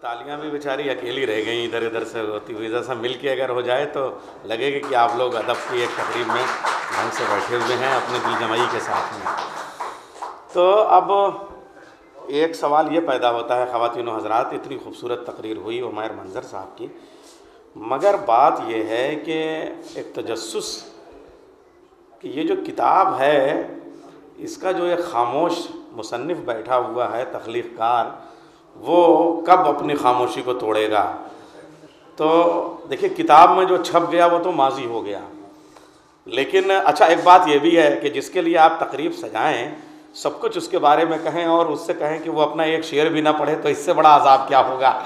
تالیاں بھی بیچاری اکیلی رہ گئیں ادھر ادھر سے ہوتی ہوئی جیسا مل کے اگر ہو جائے تو لگے گا کہ آپ لوگ ادب کی ایک تقریب میں ڈھنگ سے بیٹھے ہوئے ہیں اپنے دل جمعی کے ساتھ میں۔ تو اب ایک سوال یہ پیدا ہوتا ہے، خواتین و حضرات، اتنی خوبصورت تقریر ہوئی عمیر منظر صاحب کی۔ مگر بات یہ ہے کہ ایک تجسس کہ یہ جو کتاب ہے، اس کا جو ایک خاموش مصنف بیٹھا ہوا ہے، تخلیق کار وہ کب اپنی خاموشی کو توڑے گا؟ تو دیکھیے، کتاب میں جو چھپ گیا وہ تو ماضی ہو گیا۔ لیکن اچھا ایک بات یہ بھی ہے کہ جس کے لیے آپ تقریب سجائیں، سب کچھ اس کے بارے میں کہیں اور اس سے کہیں کہ وہ اپنا ایک شعر بھی نہ پڑھے، تو اس سے بڑا عذاب کیا ہوگا؟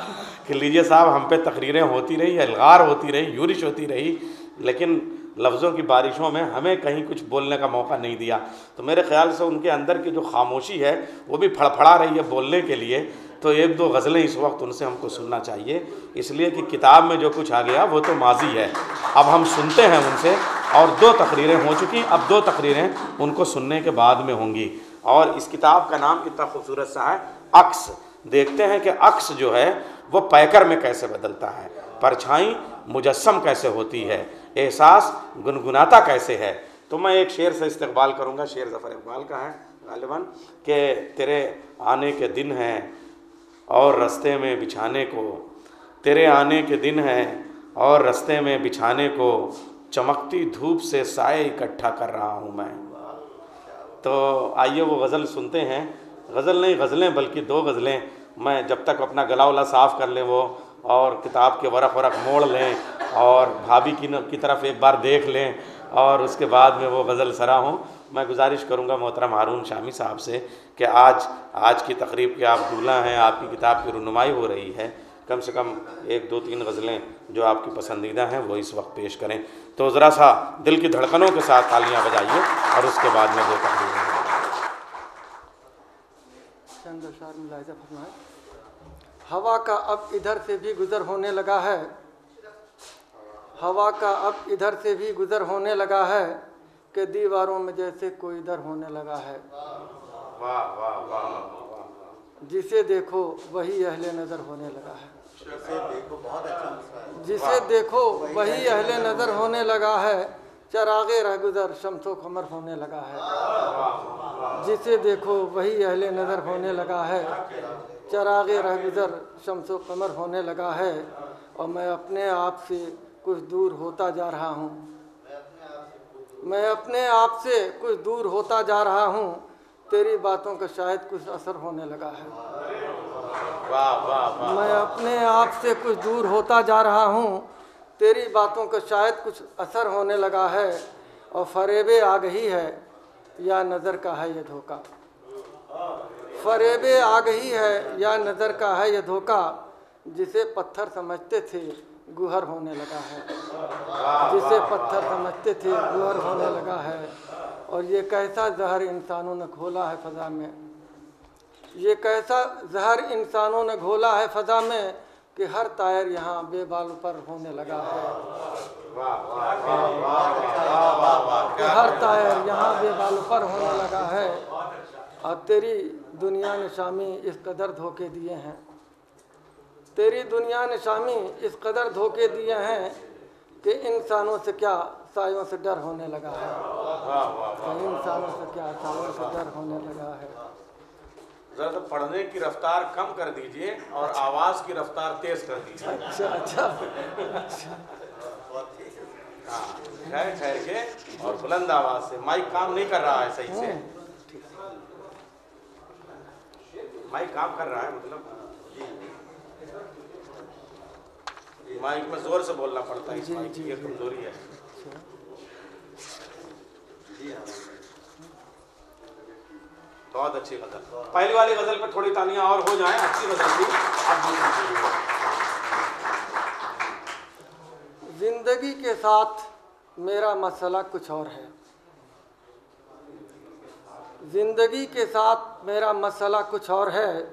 کہ لیجیے صاحب، ہم پہ تقریریں ہوتی رہی، الغار ہوتی رہی، یورش ہوتی رہی، لیکن لفظوں کی بارشوں میں ہمیں کہیں کچھ بولنے کا موقع نہیں دیا۔ تو میرے خیال سے ان کے اندر کی جو خاموشی ہے، وہ بھی پھڑ پھڑا رہی ہے بولنے کے لیے۔ تو ایک دو غزلیں اس وقت ان سے ہم کو سننا چاہیے۔ اس لیے کہ کتاب میں جو کچھ آ گیا وہ تو ماضی ہے۔ اب ہم سنتے ہیں ان سے اور دو تقریریں ہو چکی۔ اب دو تقریریں ان کو سننے کے بعد میں ہوں گی۔ اور اس کتاب کا نام کتنا خوبصورت سا ہے۔ عکس۔ دیکھتے ہیں کہ عکس جو ہے وہ پیکر میں کیسے بدلتا ہے۔ پرچھائی مجسم کیسے ہوتی ہے۔ احساس گنگناتا کیسے ہے۔ تو میں ایک شعر سے استقبال کروں گا۔ شعر ظفر اقبال کا ہے۔ غالباً کہ تیرے آنے کے دن ہیں۔ اور رستے میں بچھانے کو۔ تیرے آنے کے دن ہیں اور رستے میں بچھانے کو۔ چمکتی دھوپ سے سائے اکٹھا کر رہا ہوں میں۔ تو آئیے وہ غزل سنتے ہیں۔ غزل نہیں غزلیں بلکہ دو غزلیں۔ میں جب تک اپنا گلا ولا صاف کر لیں وہ اور کتاب کے ورق ورق موڑ لیں اور بھابھی کی کی طرف ایک بار دیکھ لیں اور اس کے بعد میں وہ غزل سرا ہوں۔ میں گزارش کروں گا محترم ہارون شامی صاحب سے کہ آج آج کی تقریب کے آپ دولہا ہیں، آپ کی کتاب کی رونمائی ہو رہی ہے۔ کم سے کم ایک، دو، تین غزلیں جو آپ کی پسندیدہ ہیں، وہ اس وقت پیش کریں۔ تو ذرا سا دل کی دھڑکنوں کے ساتھ تالیاں بجائیے اور اس کے بعد میں وہ تقریر فرمائے ہوا کا اب ادھر سے بھی گزر ہونے لگا ہے۔ ہوا کا اب ادھر سے بھی گزر ہونے لگا ہے۔ کہ دیواروں میں جیسے کوئی ادھر ہونے لگا ہے۔ واہ واہ واہ جسے دیکھو وہی اہل نظر ہونے لگا ہے۔ اچھا جسے دیکھو وہی اہل نظر ہونے لگا ہے۔ چراغ رہ گزر شمس و قمر ہونے لگا ہے۔ جسے دیکھو وہی اہل نظر ہونے لگا ہے۔ چراغ رہ گزر شمس و قمر ہونے لگا ہے۔ اور میں اپنے آپ سے کچھ دور ہوتا جا رہا ہوں۔ میں اپنے آپ سے کچھ دور ہوتا جا رہا ہوں۔ تیری باتوں کا شاید کچھ اثر ہونے لگا ہے۔ میں اپنے آپ سے کچھ دور ہوتا جا رہا ہوں۔ تیری باتوں کا شاید کچھ اثر ہونے لگا ہے۔ اور فریب آ گئی ہے یا نظر کا ہے یہ دھوکا۔ فریب آ گئی ہے یا نظر کا ہے یہ دھوکا جسے پتھر سمجھتے تھے۔ گوہر ہونے لگا ہے۔ جسے پتھر سمجھتے تھے، گوہر ہونے لگا ہے۔ اور یہ کیسا زہر انسانوں نے کھولا ہے فضا میں؟ یہ کیسا زہر انسانوں نے گھولا ہے فضا میں کہ ہر طائر یہاں بے بال پر ہونے لگا ہے۔ ہر طائر یہاں بے بال پر ہونے لگا ہے۔ اور تیری دنیا نے شامی اس قدر دھوکے دیے ہیں۔ تیری دنیا نے شامی اس قدر دھوکے دیے ہیں کہ انسانوں سے کیا سایوں سے ڈر ہونے لگا ہے؟ انسانوں سے کیا سایوں سے ڈر ہونے لگا ہے؟ ذرا تو پڑھنے کی رفتار کم کر دیجیے اور آواز کی رفتار تیز کر دیجیے۔ اچھا اچھا۔ ہاں ٹھہر ٹھہر کے اور بلند آواز سے۔ مائک کام نہیں کر رہا ہے صحیح سے۔ مائک کام کر رہا ہے مطلب۔ مائک میں زور سے بولنا پڑتا ہے اس جی، مائک کی جی، یہ جی۔ کمزوری ہے۔ بہت اچھی غزل۔ پہلی والی غزل پہ تھوڑی تالیاں اور ہو جائیں اچھی غزل تھی۔ زندگی کے ساتھ میرا مسئلہ کچھ اور ہے۔ زندگی کے ساتھ میرا مسئلہ کچھ اور ہے۔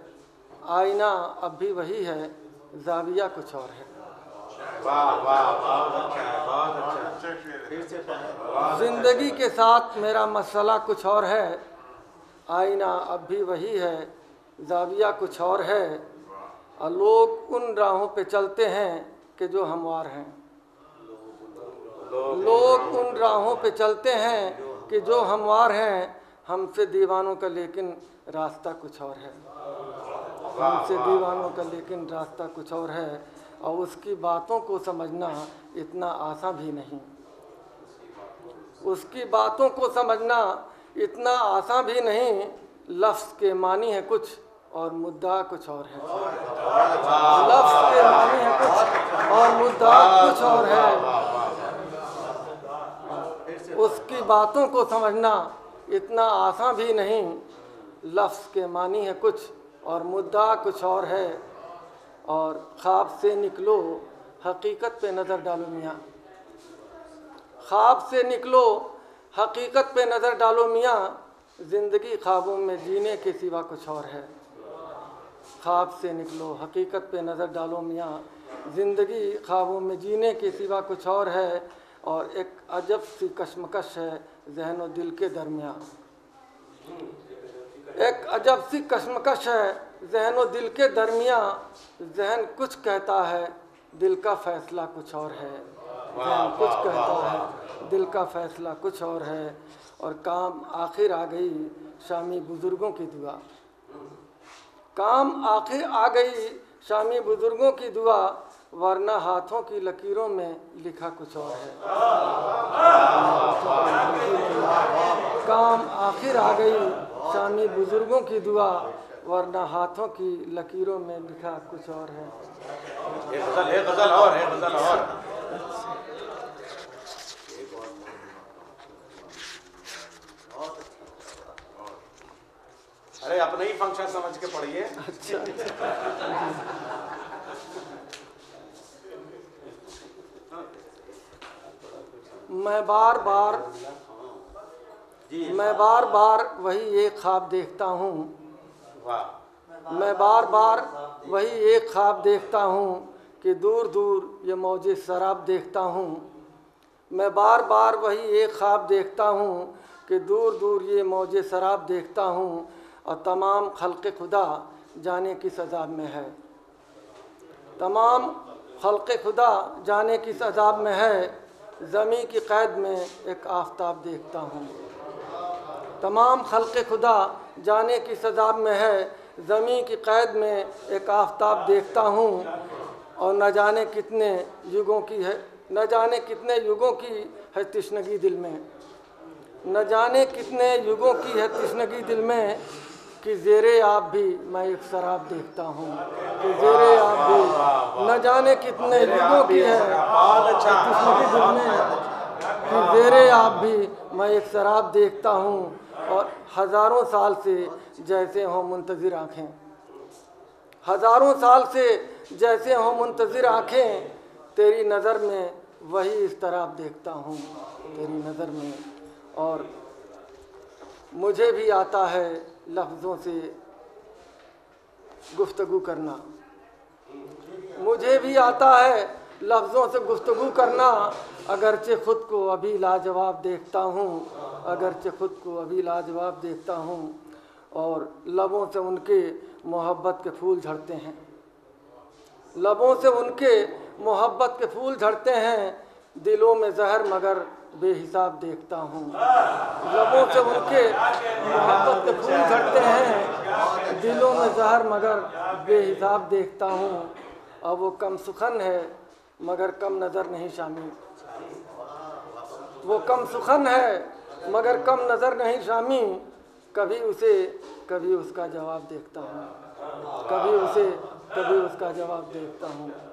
آئینہ اب بھی وہی ہے زاویہ کچھ اور ہے۔ زندگی کے ساتھ میرا مسئلہ کچھ اور ہے آئینہ اب بھی وہی ہے زاویہ کچھ اور ہے اور لوگ ان راہوں پہ چلتے ہیں کہ جو ہموار ہیں لوگ ان راہوں پہ چلتے ہیں کہ جو ہموار ہیں ہم سے دیوانوں کا لیکن راستہ کچھ اور ہے ہم سے دیوانوں کا لیکن راستہ کچھ اور ہے اور اس کی باتوں کو سمجھنا اتنا آسان بھی نہیں۔ اس کی باتوں کو سمجھنا اتنا آسان بھی نہیں۔ لفظ کے معنی ہے کچھ اور مدعا کچھ اور ہے۔ لفظ کے معنی ہے کچھ اور مدعا کچھ اور ہے۔ اس کی باتوں کو سمجھنا اتنا آسان بھی نہیں۔ لفظ کے معنی ہے کچھ اور مدعا کچھ اور ہے۔ اور خواب سے نکلو، حقیقت پہ نظر ڈالو میاں۔ خواب سے نکلو، حقیقت پہ نظر ڈالو میاں۔ زندگی خوابوں میں جینے کے سوا کچھ اور ہے۔ خواب سے نکلو، حقیقت پہ نظر ڈالو میاں۔ زندگی خوابوں میں جینے کے سوا کچھ اور ہے اور ایک عجب سی کشمکش ہے ذہن و دل کے درمیان۔ ایک عجب سی کشمکش ہے ذہن و دل کے درمیان ذہن کچھ کہتا ہے دل کا فیصلہ کچھ اور ہے ذہن کچھ کہتا ہے دل کا فیصلہ کچھ اور ہے اور کام آخر آ گئی شامی بزرگوں کی دعا کام آخر آ گئی شامی بزرگوں کی دعا ورنہ ہاتھوں کی لکیروں میں لکھا کچھ اور ہے کام آخر آ گئی شامی بزرگوں کی دعا ورنہ ہاتھوں کی لکیروں میں لکھا کچھ اور ہے۔ ایک غزل ایک غزل اور ایک غزل اور۔ ارے اپنا ہی فنکشن سمجھ کے پڑھیے۔ اچھا۔ میں بار بار میں بار بار وہی ایک خواب دیکھتا ہوں۔ میں بار بار وہی ایک خواب دیکھتا ہوں کہ دور دور یہ موج سراب دیکھتا ہوں۔ میں بار بار وہی ایک خواب دیکھتا ہوں کہ دور دور یہ موج سراب دیکھتا ہوں اور تمام خلق خدا جانے کی عذاب میں ہے۔ تمام خلق خدا جانے کی عذاب میں ہے۔ زمیں کی قید میں ایک آفتاب دیکھتا ہوں۔ تمام خلق خدا جانے کی سزاب میں ہے زمیں کی قید میں ایک آفتاب دیکھتا ہوں اور نہ جانے کتنے یگوں کی ہے، نہ جانے کتنے یگوں کی ہے تشنگی دل میں۔ نہ جانے کتنے یگوں کی ہے تشنگی دل میں کہ زیر آپ بھی میں ایک شراب دیکھتا ہوں۔ کہ زیر آپ بھی، نہ جانے کتنے یگوں کی ہے تشنگی دل میں کہ زیر آپ بھی میں ایک شراب دیکھتا ہوں اور ہزاروں سال سے جیسے ہوں منتظر آنکھیں۔ ہزاروں سال سے جیسے ہوں منتظر آنکھیں۔ تیری نظر میں وہی اضطراب دیکھتا ہوں۔ تیری نظر میں۔ اور مجھے بھی آتا ہے لفظوں سے گفتگو کرنا۔ مجھے بھی آتا ہے لفظوں سے گفتگو کرنا۔ اگرچہ خود کو ابھی لاجواب دیکھتا ہوں، اگرچہ خود کو ابھی لاجواب دیکھتا ہوں اور لبوں سے ان کے محبت کے پھول جھڑتے ہیں۔ لبوں سے ان کے محبت کے پھول جھڑتے ہیں، دلوں میں زہر مگر بے حساب دیکھتا ہوں۔ لبوں سے ان کے محبت کے پھول جھڑتے ہیں، دلوں میں زہر مگر بے حساب دیکھتا ہوں۔ اور وہ کم سخن ہے، مگر کم نظر نہیں شامل۔ وہ کم سخن ہے، مگر کم نظر نہیں شامی۔ کبھی اسے، کبھی اس کا جواب دیکھتا ہوں۔ کبھی اسے، کبھی اس کا جواب دیکھتا ہوں۔